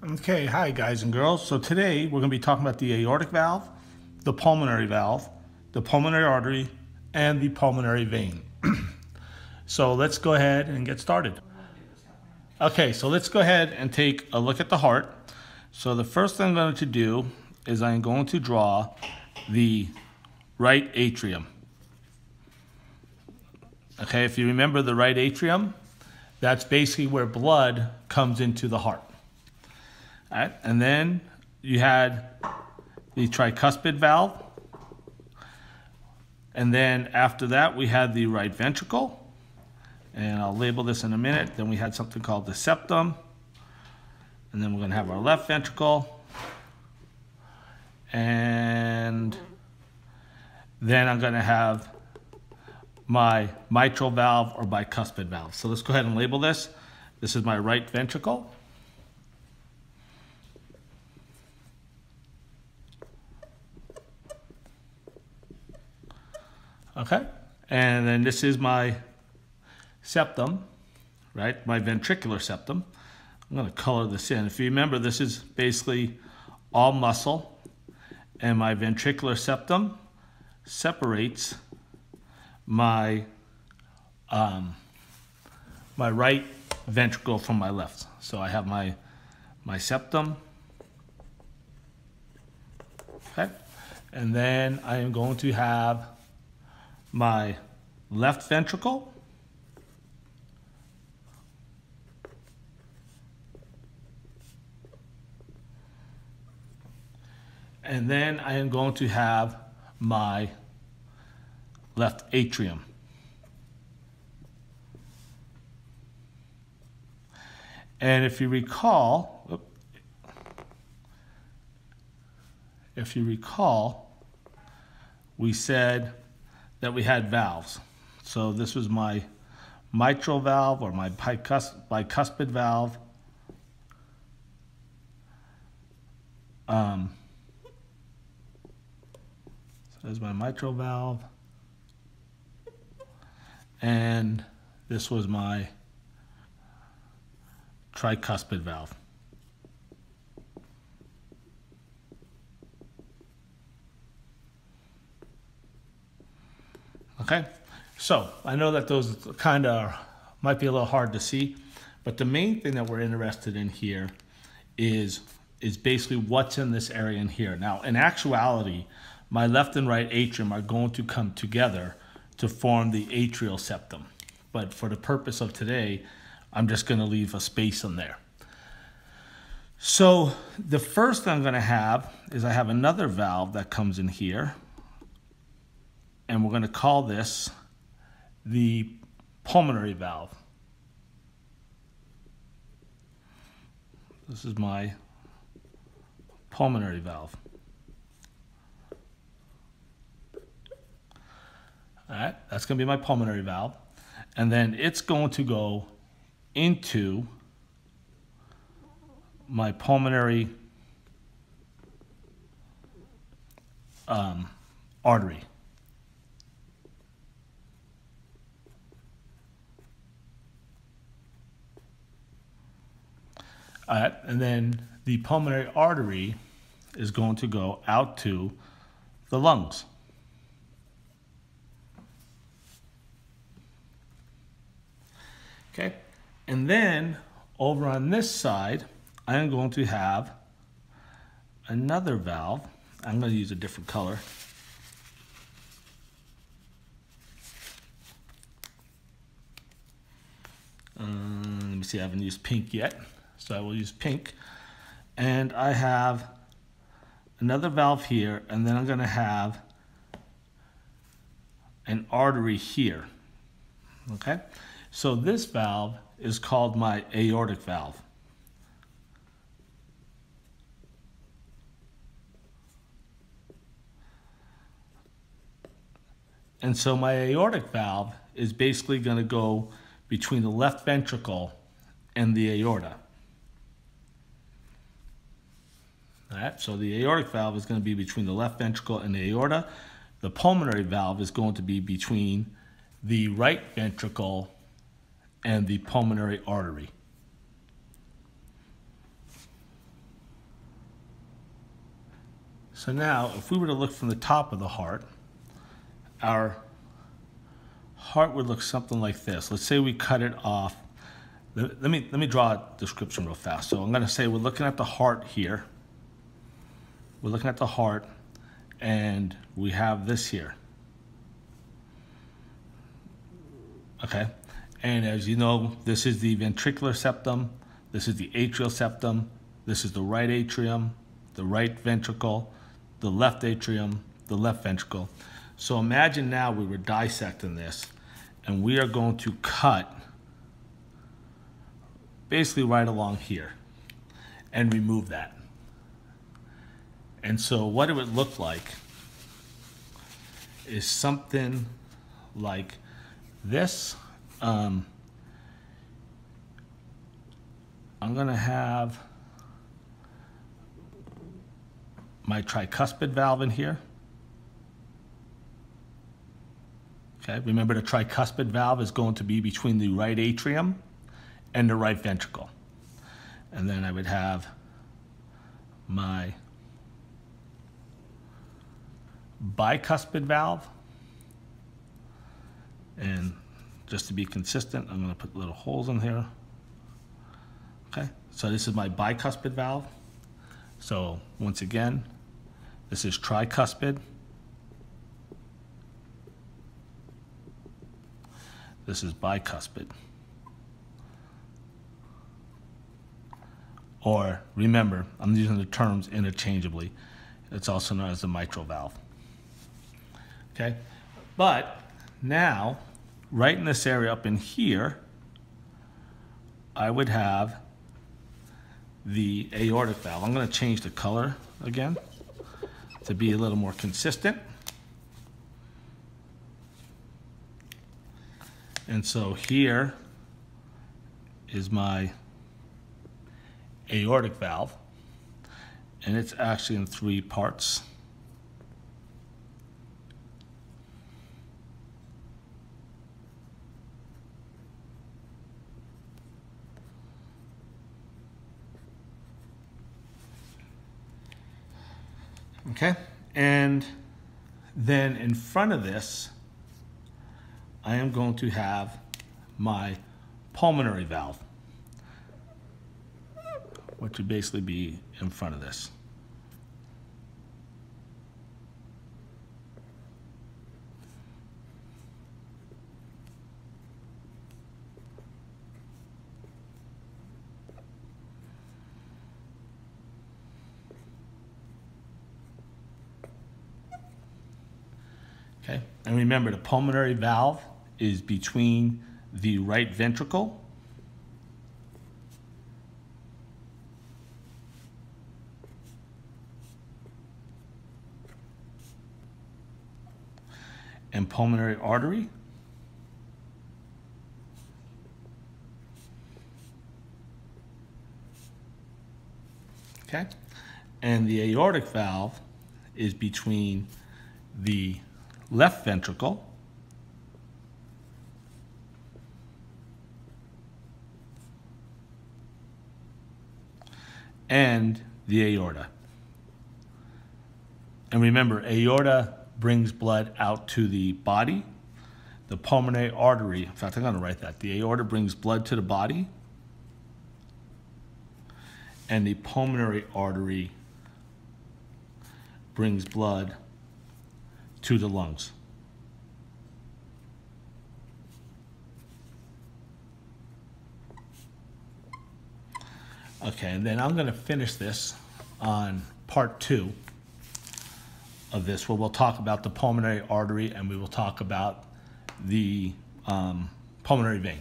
Okay, hi guys and girls. So today we're going to be talking about the aortic valve, the pulmonary valve, the pulmonary artery, and the pulmonary vein. so let's go ahead and get started. Okay, so let's go ahead and take a look at the heart. So the first thing I'm going to do is I'm going to draw the right atrium. Okay, if you remember the right atrium, that's basically where blood comes into the heart. And then you had the tricuspid valve. And then after that, we had the right ventricle. And I'll label this in a minute. Then we had something called the septum. And then we're going to have our left ventricle. And then I'm going to have my mitral valve or bicuspid valve. So let's go ahead and label this. This is my right ventricle. Okay, and then this is my septum, right? My ventricular septum. I'm going to color this in. If you remember, this is basically all muscle, and my ventricular septum separates my um, my right ventricle from my left. So I have my my septum. Okay, and then I am going to have my left ventricle. And then I am going to have my left atrium. And if you recall, if you recall, we said that we had valves. So this was my mitral valve or my bicuspid valve. Um, so there's my mitral valve. And this was my tricuspid valve. Okay, so I know that those kind of might be a little hard to see, but the main thing that we're interested in here is is basically what's in this area in here. Now, in actuality, my left and right atrium are going to come together to form the atrial septum. But for the purpose of today, I'm just going to leave a space in there. So the first thing I'm going to have is I have another valve that comes in here and we're going to call this the pulmonary valve. This is my pulmonary valve. All right, that's going to be my pulmonary valve. And then it's going to go into my pulmonary um, artery. Uh, and then the pulmonary artery is going to go out to the lungs. Okay, and then over on this side, I'm going to have another valve. I'm going to use a different color. Um, let me see, I haven't used pink yet. So I will use pink. And I have another valve here, and then I'm going to have an artery here. Okay? So this valve is called my aortic valve. And so my aortic valve is basically going to go between the left ventricle and the aorta. All right, so the aortic valve is going to be between the left ventricle and the aorta. The pulmonary valve is going to be between the right ventricle and the pulmonary artery. So now, if we were to look from the top of the heart, our heart would look something like this. Let's say we cut it off. Let, me, let me draw a description real fast. So I'm going to say we're looking at the heart here. We're looking at the heart, and we have this here. Okay, and as you know, this is the ventricular septum, this is the atrial septum, this is the right atrium, the right ventricle, the left atrium, the left ventricle. So imagine now we were dissecting this and we are going to cut basically right along here and remove that. And so what it would look like is something like this. Um, I'm gonna have my tricuspid valve in here. Okay, remember the tricuspid valve is going to be between the right atrium and the right ventricle. And then I would have my bicuspid valve. And just to be consistent, I'm going to put little holes in here. Okay, so this is my bicuspid valve. So once again, this is tricuspid. This is bicuspid. Or remember, I'm using the terms interchangeably. It's also known as the mitral valve. Okay, but now, right in this area up in here, I would have the aortic valve. I'm going to change the color again to be a little more consistent. And so here is my aortic valve, and it's actually in three parts. Okay, and then in front of this, I am going to have my pulmonary valve, which would basically be in front of this. Okay, and remember the pulmonary valve is between the right ventricle and pulmonary artery. Okay, and the aortic valve is between the left ventricle and the aorta. And remember, aorta brings blood out to the body. The pulmonary artery, in fact, I'm going to write that. The aorta brings blood to the body. And the pulmonary artery brings blood to the lungs. Okay, and then I'm going to finish this on part two of this, where we'll talk about the pulmonary artery and we will talk about the um, pulmonary vein.